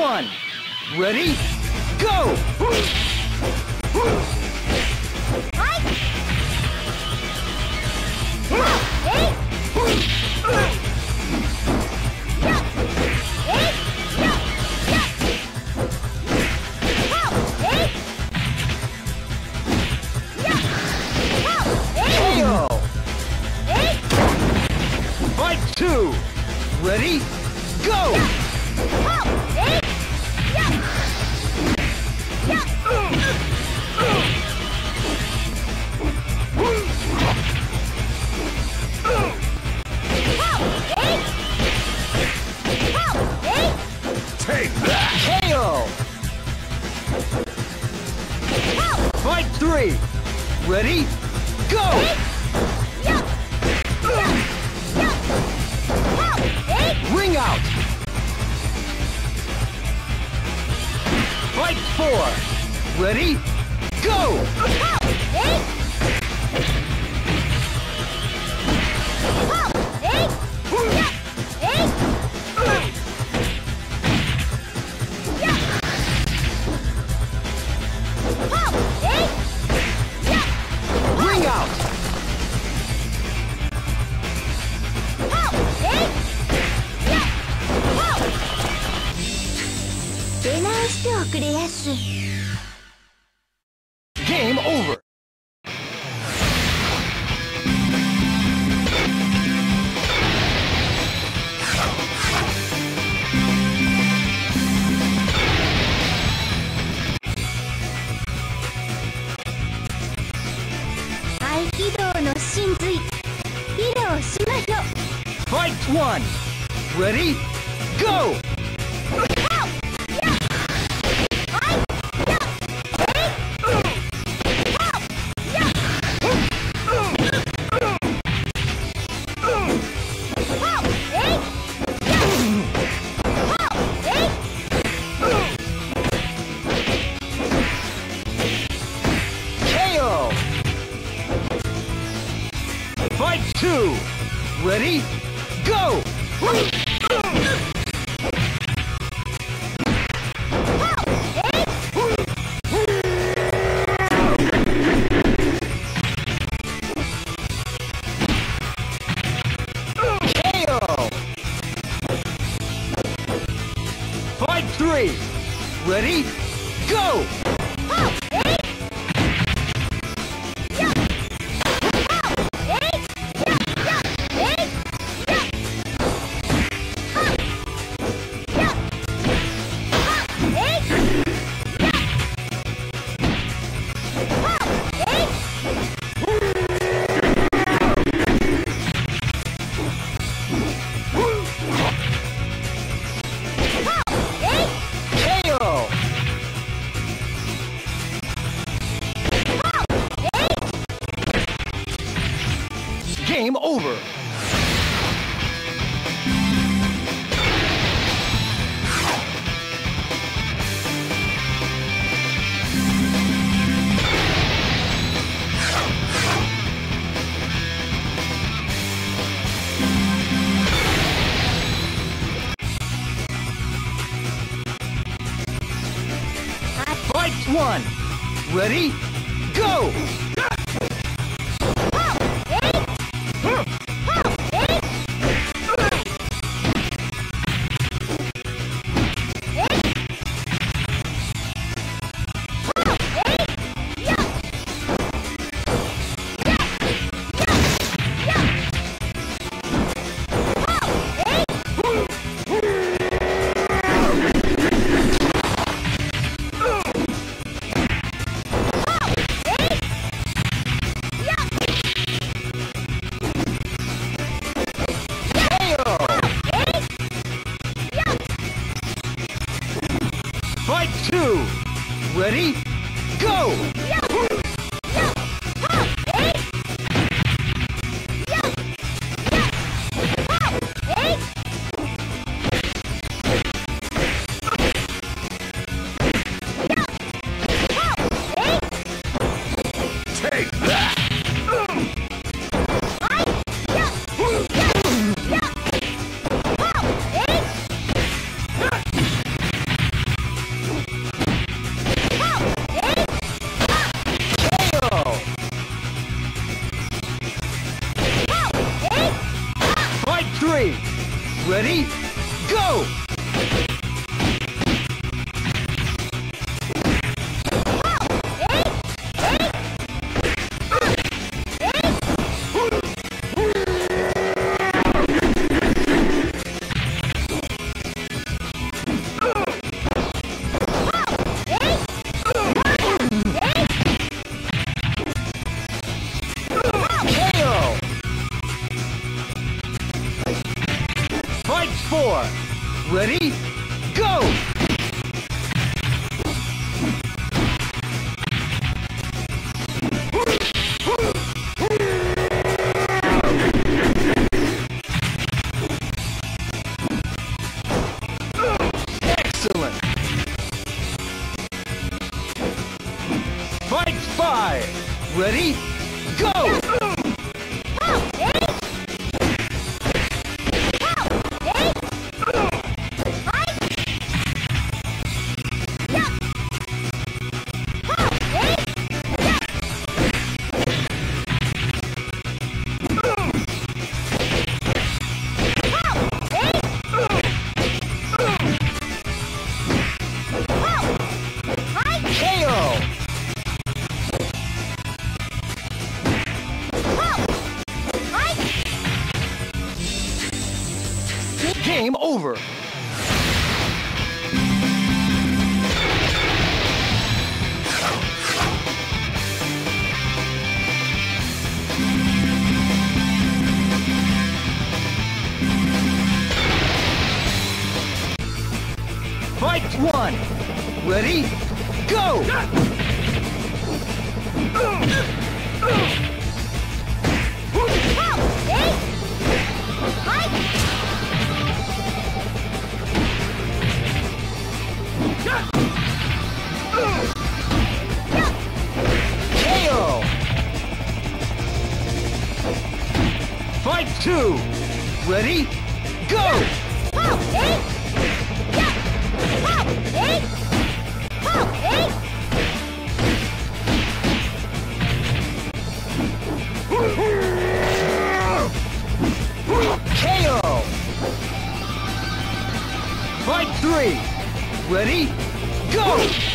One. Ready? Go! Three. Ready? Go! Ring out! Fight four. Ready? Go! Ring しておくれやす。ゲームオーバーのしまょ Fight 1 Ready? Go! One. Ready? Go! Ready? Over! Ready? Go!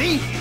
Ready?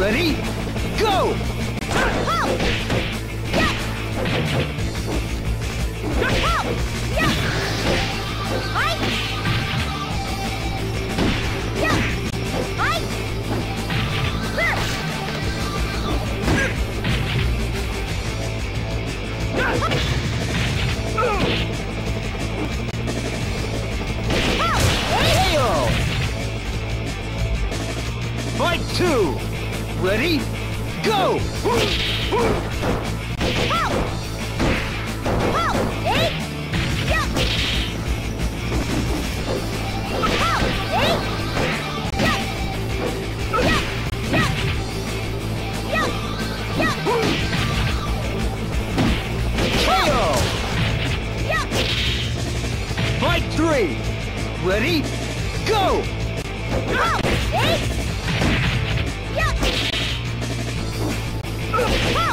Ready? Go! three. Ready? Go! Oh, Yuck! Uh.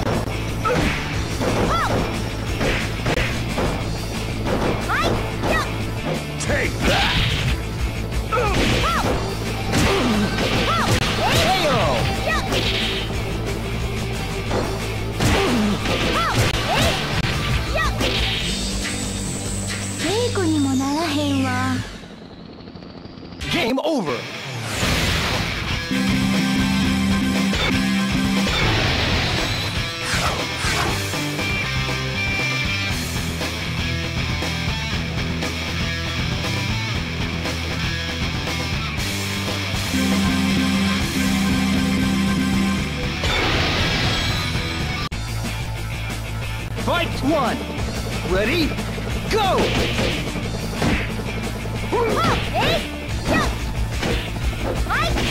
game over.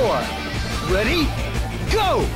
four. Ready? Go!